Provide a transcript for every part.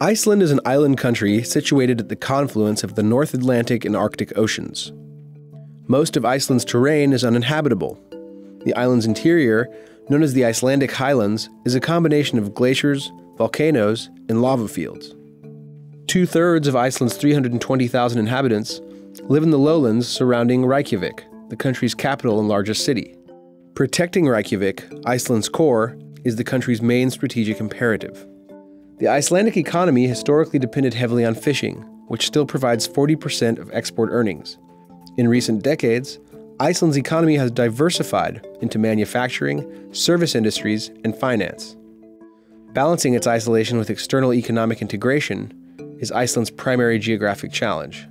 Iceland is an island country situated at the confluence of the North Atlantic and Arctic Oceans. Most of Iceland's terrain is uninhabitable. The island's interior, known as the Icelandic Highlands, is a combination of glaciers, volcanoes, and lava fields. Two thirds of Iceland's 320,000 inhabitants live in the lowlands surrounding Reykjavik, the country's capital and largest city. Protecting Reykjavik, Iceland's core, is the country's main strategic imperative. The Icelandic economy historically depended heavily on fishing, which still provides 40% of export earnings. In recent decades, Iceland's economy has diversified into manufacturing, service industries, and finance. Balancing its isolation with external economic integration is Iceland's primary geographic challenge.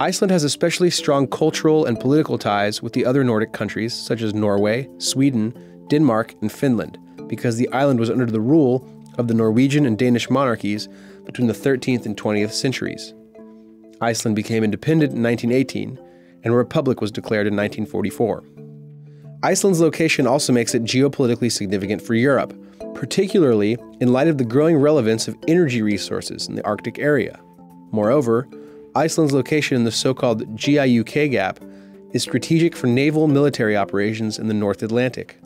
Iceland has especially strong cultural and political ties with the other Nordic countries such as Norway, Sweden, Denmark, and Finland, because the island was under the rule of the Norwegian and Danish monarchies between the 13th and 20th centuries. Iceland became independent in 1918, and a republic was declared in 1944. Iceland's location also makes it geopolitically significant for Europe, particularly in light of the growing relevance of energy resources in the Arctic area. Moreover, Iceland's location in the so called GIUK Gap is strategic for naval military operations in the North Atlantic.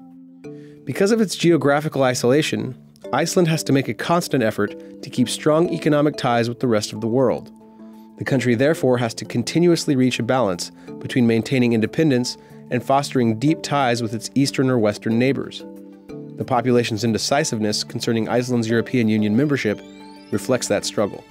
Because of its geographical isolation, Iceland has to make a constant effort to keep strong economic ties with the rest of the world. The country therefore has to continuously reach a balance between maintaining independence and fostering deep ties with its eastern or western neighbors. The population's indecisiveness concerning Iceland's European Union membership reflects that struggle.